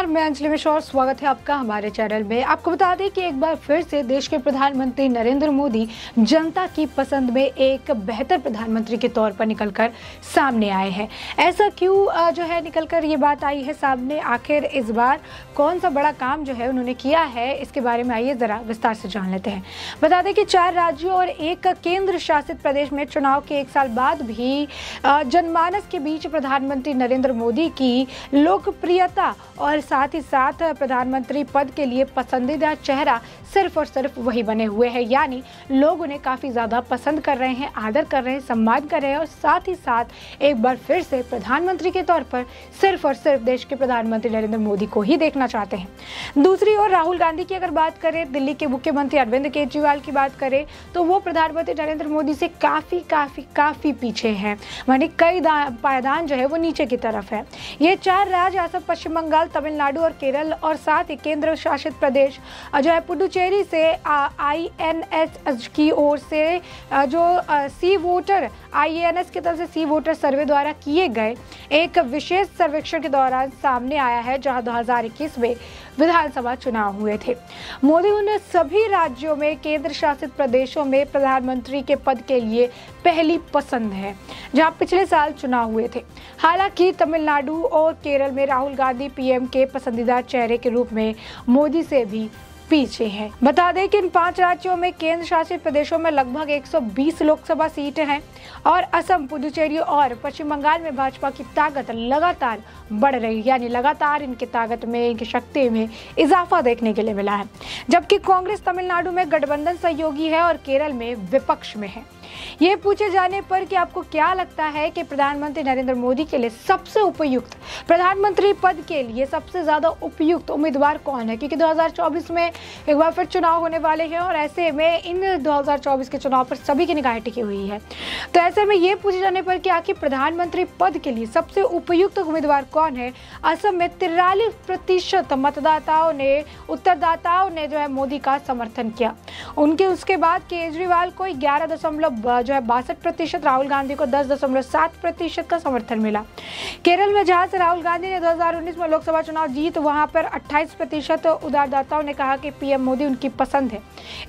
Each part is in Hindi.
नमस्कार, मैं अंजलि मिश्रा स्वागत है आपका हमारे चैनल में। आपको बता दें कि एक बार फिर से देश के प्रधानमंत्री नरेंद्र मोदी जनता की पसंद में एक बेहतर प्रधानमंत्री के तौर पर निकलकर सामने आए हैं। ऐसा क्यों जो है निकलकर ये बात आई है सामने? आखिर इस बार कौन सा बड़ा काम जो है उन्होंने किया है, इसके बारे में आइए ज़रा विस्तार से जान लेते हैं। बता दें कि चार राज्यों और एक केंद्र शासित प्रदेश में चुनाव के एक साल बाद भी जनमानस के बीच प्रधानमंत्री नरेंद्र मोदी की लोकप्रियता और साथ ही साथ प्रधानमंत्री पद के लिए पसंदीदा चेहरा सिर्फ़ और सिर्फ़ वही बने हुए हैं। यानी लोग उन्हें काफ़ी ज़्यादा पसंद कर रहे हैं, आदर कर रहे हैं, सम्मान कर रहे हैं और साथ ही साथ एक बार फिर से प्रधानमंत्री के तौर पर सिर्फ़ और सिर्फ़ देश के प्रधानमंत्री नरेंद्र मोदी को ही देखना चाहते हैं। दूसरी ओर राहुल गांधी की अगर बात करें, दिल्ली के मुख्यमंत्री अरविंद केजरीवाल की बात करें तो वो प्रधानमंत्री नरेंद्र मोदी से काफ़ी काफ़ी काफ़ी पीछे हैं। मानी कई पायदान जो है वो नीचे की तरफ़ है। ये चार राज्य असम पश्चिम बंगाल, तमिलनाडु और केरल और साथ ही केंद्र शासित प्रदेश जो है, पुडुचेरी से आई एन एस की ओर से जो C voter I N S की तरफ़ से सी वोटर सर्वे द्वारा किए गए एक विशेष सर्वेक्षण के दौरान सामने आया है, जहाँ 2021 में विधानसभा चुनाव हुए थे। मोदी उन सभी राज्यों में केंद्र शासित प्रदेशों में प्रधानमंत्री के पद के लिए पहली पसंद है। जहाँ पिछले साल चुनाव हुए थे। हालाँकि तमिलनाडु और केरल में राहुल गांधी पीएम के पसंदीदा चेहरे के रूप में मोदी से भी पीछे है। बता दें कि इन पाँच राज्यों में केंद्र शासित प्रदेशों में लगभग 120 लोकसभा सीटें हैं और असम, पुदुचेरी और पश्चिम बंगाल में भाजपा की ताकत लगातार बढ़ रही है, यानी लगातार इनकी ताकत में, इनकी शक्ति में इजाफा देखने के लिए मिला है। जबकि कांग्रेस तमिलनाडु में गठबंधन सहयोगी है और केरल में विपक्ष में है। ये पूछे जाने पर कि आपको क्या लगता है कि प्रधानमंत्री नरेंद्र मोदी के लिए सबसे उपयुक्त, प्रधानमंत्री पद के लिए सबसे ज़्यादा उपयुक्त उम्मीदवार कौन है? क्योंकि 2024 में एक बार फिर चुनाव होने वाले हैं और ऐसे में इन 2024 के चुनाव पर सभी की निगाह टिकी हुई है। तो ऐसे में ये पूछे जाने पर कि आखिर प्रधानमंत्री पद के लिए सबसे उपयुक्त उम्मीदवार कौन है? असम में तिरालीस मतदाताओं ने, उत्तरदाताओं ने जो है मोदी का समर्थन किया। उनके, उसके बाद केजरीवाल को ग्यारह दशमलव जो है बासठ प्रतिशत राहुल गांधी को दस दशमलव सात प्रतिशत का समर्थन मिला। केरल में जहाँ से राहुल गांधी ने 2019 में लोकसभा चुनाव जीत, वहाँ पर 28 प्रतिशत उदारदाताओं ने कहा कि पीएम मोदी उनकी पसंद है।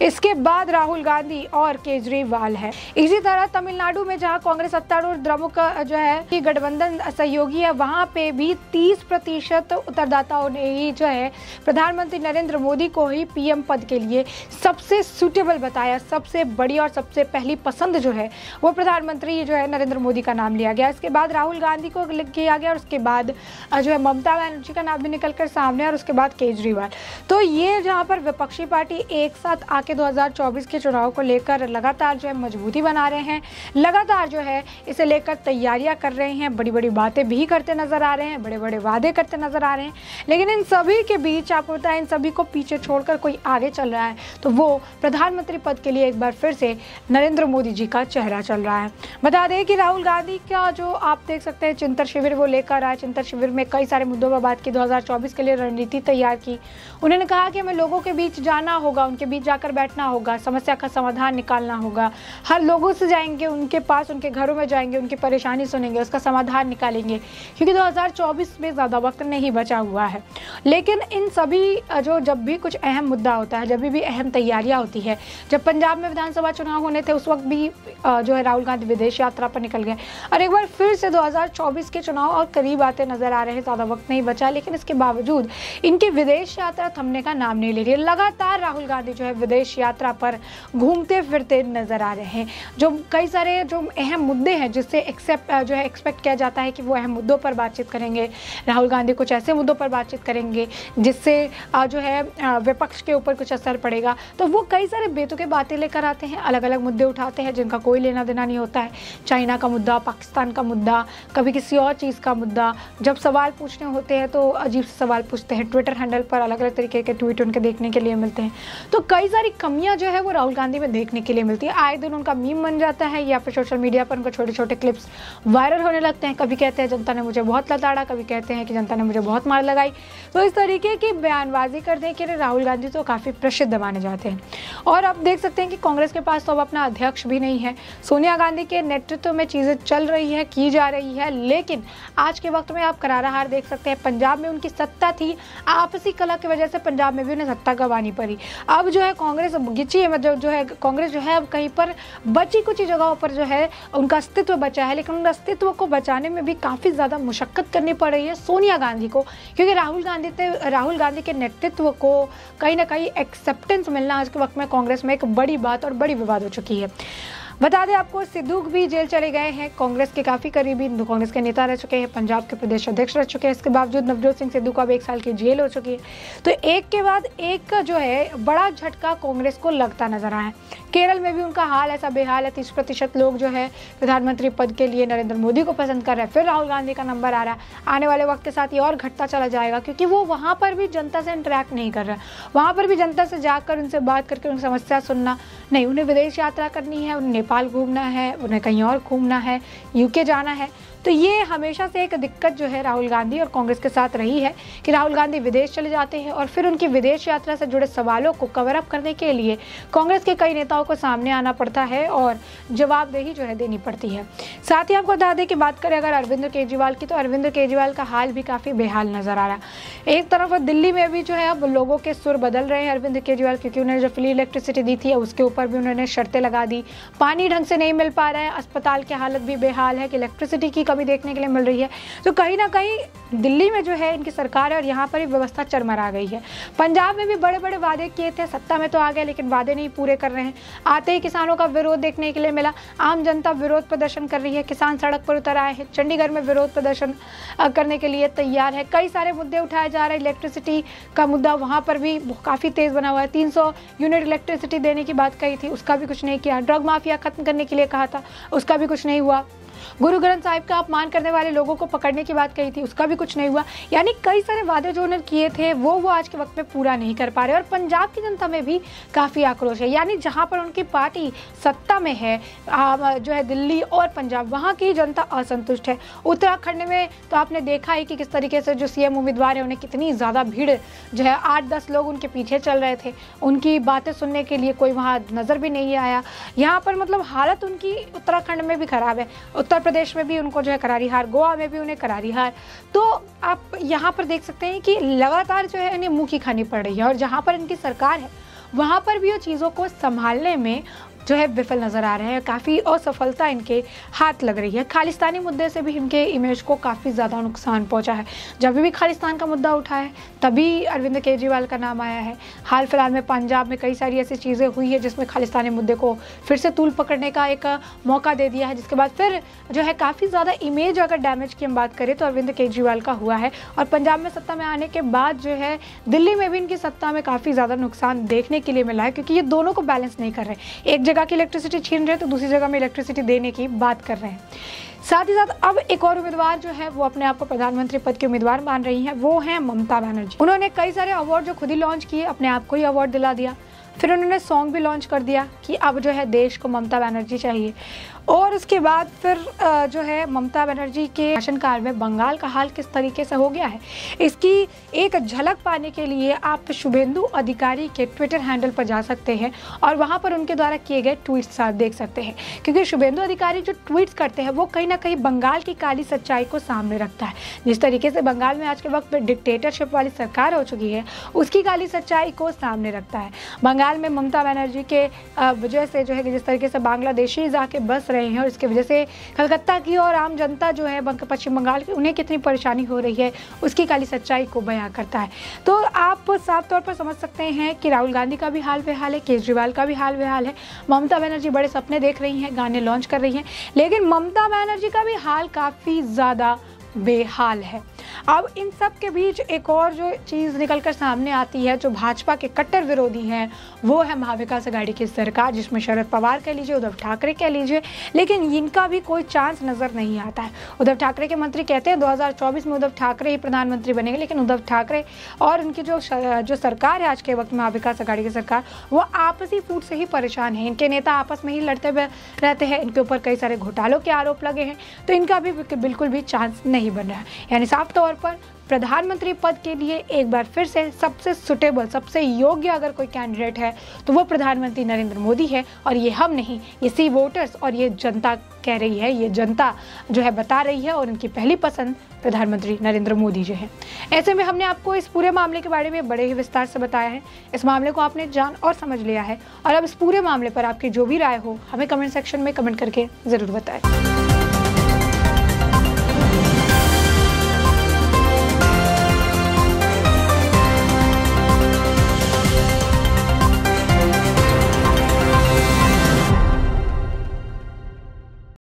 इसके बाद राहुल गांधी और केजरीवाल है। इसी तरह तमिलनाडु में जहाँ कांग्रेस सत्तारूढ़ द्रमुक, जो है गठबंधन सहयोगी है, वहाँ पे भी तीस प्रतिशत उत्तरदाताओं ने ही, जो है, प्रधानमंत्री नरेंद्र मोदी को ही पीएम पद के लिए सबसे सुटेबल बताया, सबसे बड़ी और सबसे पहली पसंद जो है, वो प्रधानमंत्री जो है नरेंद्र मोदी का नाम लिया गया। इसके बाद राहुल गांधी को किया गया और उसके बाद जो है ममता बनर्जी का नाम भी निकल कर सामने और उसके बाद केजरीवाल। तो ये जहाँ पर विपक्षी पार्टी एक साथ आके 2024 के चुनाव को लेकर लगातार जो है मजबूती बना रहे हैं, लगातार जो है इसे लेकर तैयारियाँ कर रहे हैं बड़ी बड़ी बातें भी करते नज़र आ रहे हैं बड़े बड़े वादे करते नज़र आ रहे हैं। लेकिन इन सभी के बीच आपको है, इन सभी को पीछे छोड़कर कोई आगे चल रहा है तो वो प्रधानमंत्री पद के लिए एक बार फिर से नरेंद्र मोदी जी का चेहरा चल रहा है। बता दें कि राहुल गांधी का जो आप देख सकते हैं, चिंतन शिविर वो लेकर आए। चिंतन शिविर में कई सारे मुद्दों पर बात की। 2024 के लिए रणनीति तैयार की। उन्होंने कहा कि हमें लोगों के बीच जाना होगा, उनके बीच जाकर बैठना होगा, समस्या का समाधान निकालना होगा। हर लोगों से जाएँगे, उनके पास, उनके घरों में जाएँगे, उनकी परेशानी सुनेंगे, उसका समाधान निकालेंगे। क्योंकि 2024 में ज़्यादा वक्त नहीं बचा हुआ है। लेकिन इन सभी, जो जब भी कुछ अहम मुद्दा होता है, जब भी अहम तैयारियाँ होती है, जब पंजाब में विधानसभा चुनाव होने थे, उस वक्त भी जो है राहुल गांधी विदेश यात्रा पर निकल गए। और एक बार फिर से 2024 के चुनाव और करीब आते नज़र आ रहे हैं, ज़्यादा वक्त नहीं बचा, लेकिन इसके बावजूद इनकी विदेश यात्रा थमने का नाम नहीं ले रही है। लगातार राहुल गांधी जो है विदेश यात्रा पर घूमते फिरते नज़र आ रहे हैं। जो कई सारे, जो अहम मुद्दे हैं जिससे एक्सेप्ट जो है एक्सपेक्ट किया जाता है कि वो अहम मुद्दों पर बातचीत करेंगे। राहुल गांधी कुछ ऐसे मुद्दों पर बातचीत करेंगे जिससे जो है विपक्ष के ऊपर कुछ असर पड़ेगा। तो वो कई सारे बेतुके बातें लेकर आते हैं अलग अलग मुद्दे उठाते हैं। जिनका कोई लेना देना नहीं होता है। चाइना का मुद्दा, पाकिस्तान का मुद्दा, कभी किसी और चीज़ का मुद्दा। जब सवाल पूछने होते हैं तो अजीब से सवाल पूछते हैं। ट्विटर हैंडल पर अलग अलग तरीके के ट्वीट उनके देखने के लिए मिलते हैं। तो कई सारी कमियाँ जो है, वो राहुल गांधी में देखने के लिए मिलती है। आए दिन उनका मीम बन जाता है, या फिर सोशल मीडिया पर उनके छोटे छोटे क्लिप्स वायरल होने लगते हैं। कभी कहते हैं, जनता ने मुझे बहुत लताड़ा। कभी कहते हैं कि, जनता ने मुझे बहुत मार लगाई। तो इस तरीके की बयानबाजी करने के लिए राहुल गांधी तो काफ़ी प्रसिद्ध माने जाते हैं। और आप देख सकते हैं कि कांग्रेस के पास तो अब अपना अध्यक्ष भी नहीं है। सोनिया गांधी के नेतृत्व में चीज़ें चल रही है, की जा रही है, लेकिन आज के वक्त में आप करारा हार देख सकते हैं, पंजाब में उनकी सत्ता थी, आपसी कला की वजह से पंजाब में भी उन्हें सत्ता गंवानी पड़ी। अब जो है कांग्रेस गिची है मतलब जो है कांग्रेस जो है अब कहीं पर बची कुछ जगहों पर जो है उनका अस्तित्व बचा है, लेकिन उन अस्तित्व को बचाने में भी काफ़ी ज़्यादा मुशक्क़त करनी पड़ रही है सोनिया गांधी को, क्योंकि राहुल गांधी राहुल गांधी के नेतृत्व को कहीं ना कहीं एक्सेप्टेंस मिलना आज के वक्त में कांग्रेस में एक बड़ी बात और बड़ी विवाद हो चुकी है। बता दें आपको सिद्धू भी जेल चले गए हैं। कांग्रेस के काफ़ी करीबी कांग्रेस के नेता रह चुके हैं, पंजाब के प्रदेश अध्यक्ष रह चुके हैं। इसके बावजूद नवजोत सिंह सिद्धू का भी एक साल की जेल हो चुकी है। तो एक के बाद एक का जो है, बड़ा झटका कांग्रेस को लगता नज़र आया। केरल में भी उनका हाल ऐसा बेहाल है, तीस प्रतिशत लोग जो है, प्रधानमंत्री पद के लिए नरेंद्र मोदी को पसंद कर रहे हैं। फिर राहुल गांधी का नंबर आ रहा है। आने वाले वक्त के साथ ये और घटता चला जाएगा, क्योंकि वो वहाँ पर भी जनता से इंटरेक्ट नहीं कर रहा वहाँ पर भी जनता से जाकर उनसे बात करके उनकी समस्या सुनना, नहीं, उन्हें विदेश यात्रा करनी है, उन्हें नेपाल घूमना है उन्हें कहीं और घूमना है यूके जाना है तो ये हमेशा से एक दिक्कत जो है राहुल गांधी और कांग्रेस के साथ रही है कि राहुल गांधी विदेश चले जाते हैं और फिर उनकी विदेश यात्रा से जुड़े सवालों को कवर अप करने के लिए कांग्रेस के कई नेताओं को सामने आना पड़ता है और जवाबदेही जो है देनी पड़ती है। साथ ही आपको बता दें कि बात करें अगर अरविंद केजरीवाल की तो अरविंद केजरीवाल का हाल भी काफ़ी बेहाल नज़र आ रहा एक तरफ़ दिल्ली में भी जो है अब लोगों के सुर बदल रहे हैं अरविंद केजरीवाल क्योंकि उन्होंने जो फ्री इलेक्ट्रिसिटी दी थी उसके ऊपर भी उन्होंने शर्तें लगा दी। पानी ढंग से नहीं मिल पा रहा है, अस्पताल की हालत भी बेहाल है कि इलेक्ट्रिसिटी की कमी देखने के लिए मिल रही है। तो कहीं ना कहीं दिल्ली में जो है इनकी सरकार है और यहाँ पर व्यवस्था चरमरा गई है। पंजाब में भी बड़े बड़े वादे किए थे, सत्ता में तो आ गए, लेकिन वादे नहीं पूरे कर रहे हैं। आते ही किसानों का विरोध देखने के लिए मिला। आम जनता विरोध प्रदर्शन कर रही है। किसान सड़क पर उतर आए हैं। चंडीगढ़ में विरोध प्रदर्शन करने के लिए तैयार है। कई सारे मुद्दे उठाए जा रहे हैं। इलेक्ट्रिसिटी का मुद्दा वहाँ पर भी काफ़ी तेज़ बना हुआ है। तीन सौ यूनिट इलेक्ट्रिसिटी देने की बात कही थी, उसका भी कुछ नहीं किया। ड्रग माफिया खत्म करने के लिए कहा था, उसका भी कुछ नहीं हुआ। गुरु ग्रंथ साहिब का अपमान करने वाले लोगों को पकड़ने की बात कही थी, उसका भी कुछ नहीं हुआ। यानी कई सारे वादे जो उन्होंने किए थे, वो वो आज के वक्त में पूरा नहीं कर पा रहे और पंजाब की जनता में भी काफ़ी आक्रोश है। यानी जहाँ पर उनकी पार्टी सत्ता में है जो है दिल्ली और पंजाब, वहाँ की जनता असंतुष्ट है। उत्तराखंड में तो आपने देखा ही कि किस तरीके से जो सीएम उम्मीदवार है, उन्हें कितनी ज़्यादा भीड़ जो है आठ दस लोग उनके पीछे चल रहे थे। उनकी बातें सुनने के लिए कोई वहाँ नज़र भी नहीं आया। यहाँ पर मतलब हालत उनकी उत्तराखंड में भी ख़राब है। उत्तर प्रदेश में भी उनको जो है करारी हार गोवा में भी उन्हें करारी हार तो आप यहाँ पर देख सकते हैं कि लगातार जो है इन्हें मुँह की खानी पड़ रही है और जहाँ पर इनकी सरकार है, वहाँ पर भी वो चीज़ों को संभालने में जो है विफल नज़र आ रहे हैं। काफ़ी असफलता इनके हाथ लग रही है। खालिस्तानी मुद्दे से भी इनके इमेज को काफ़ी ज़्यादा नुकसान पहुँचा है। जब भी खालिस्तान का मुद्दा उठा है, तभी अरविंद केजरीवाल का नाम आया है। हाल फ़िलहाल में पंजाब में कई सारी ऐसी चीज़ें हुई है जिसमें खालिस्तानी मुद्दे को फिर से तूल पकड़ने का एक मौका दे दिया है, जिसके बाद फिर जो है काफ़ी ज़्यादा इमेज अगर डैमेज की हम बात करें तो अरविंद केजरीवाल का हुआ है। और पंजाब में सत्ता में आने के बाद जो है दिल्ली में भी इनकी सत्ता में काफ़ी ज़्यादा नुकसान देखने के लिए मिला है, क्योंकि ये दोनों को बैलेंस नहीं कर रहे। एक जगह की इलेक्ट्रिसिटी छीन रहे हैं तो दूसरी जगह में इलेक्ट्रिसिटी देने की बात कर रहे हैं। साथ ही साथ अब एक और उम्मीदवार जो है, वो अपने आप को प्रधानमंत्री पद के उम्मीदवार मान रही हैं, वो हैं ममता बनर्जी। उन्होंने कई सारे अवार्ड जो खुद ही लॉन्च किए, अपने आप को ही अवार्ड दिला दिया। फिर उन्होंने सॉन्ग भी लॉन्च कर दिया कि अब जो है, देश को ममता बनर्जी चाहिए। और उसके बाद फिर जो है ममता बनर्जी के शासनकाल में बंगाल का हाल किस तरीके से हो गया है, इसकी एक झलक पाने के लिए आप शुभेंदु अधिकारी के ट्विटर हैंडल पर जा सकते हैं और वहाँ पर उनके द्वारा किए गए ट्वीट्स साथ देख सकते हैं। क्योंकि शुभेंदु अधिकारी जो ट्वीट्स करते हैं, वो कहीं ना कहीं बंगाल की काली सच्चाई को सामने रखता है। जिस तरीके से बंगाल में आज के वक्त में डिक्टेटरशिप वाली सरकार हो चुकी है, उसकी काली सच्चाई को सामने रखता है। बंगाल में ममता बनर्जी के वजह से जो है जिस तरीके से बांग्लादेशी जाके बस रहे हैं और इसकी वजह से कलकत्ता की और आम जनता जो है पश्चिम बंगाल की, उन्हें कितनी परेशानी हो रही है, उसकी काली सच्चाई को बयां करता है। तो आप साफ़ तौर पर समझ सकते हैं कि राहुल गांधी का भी हाल बेहाल है, केजरीवाल का भी हाल बेहाल है। ममता बनर्जी बड़े सपने देख रही हैं, गाने लॉन्च कर रही हैं, लेकिन ममता बनर्जी का भी हाल काफ़ी ज़्यादा बेहाल है। अब इन सब के बीच एक और जो चीज़ निकल कर सामने आती है, जो भाजपा के कट्टर विरोधी हैं, वो है महाविकास आघाड़ी की सरकार, जिसमें शरद पवार कह लीजिए, उद्धव ठाकरे कह लीजिए, लेकिन इनका भी कोई चांस नज़र नहीं आता है। उद्धव ठाकरे के मंत्री कहते हैं 2024 में उद्धव ठाकरे ही प्रधानमंत्री बनेंगे, लेकिन उद्धव ठाकरे और उनकी जो जो सरकार है आज के वक्त महाविकास आघाड़ी की सरकार, वो आपसी फूट से ही परेशान है। इनके नेता आपस में ही लड़ते रहते हैं, इनके ऊपर कई सारे घोटालों के आरोप लगे हैं तो इनका भी बिल्कुल भी चांस नहीं बन रहा। यानी साफ़ तौर पर प्रधानमंत्री पद के लिए एक बार फिर से सबसे सुटेबल सबसे योग्य अगर कोई कैंडिडेट है तो वो प्रधानमंत्री नरेंद्र मोदी है। और ये हम नहीं, ये सी वोटर्स और ये जनता कह रही है, ये जनता जो है बता रही है और उनकी पहली पसंद प्रधानमंत्री नरेंद्र मोदी जो है। ऐसे में हमने आपको इस पूरे मामले के बारे में बड़े ही विस्तार से बताया है। इस मामले को आपने जान और समझ लिया है। और अब इस पूरे मामले पर आपकी जो भी राय हो, हमें कमेंट सेक्शन में कमेंट करके ज़रूर बताएँ।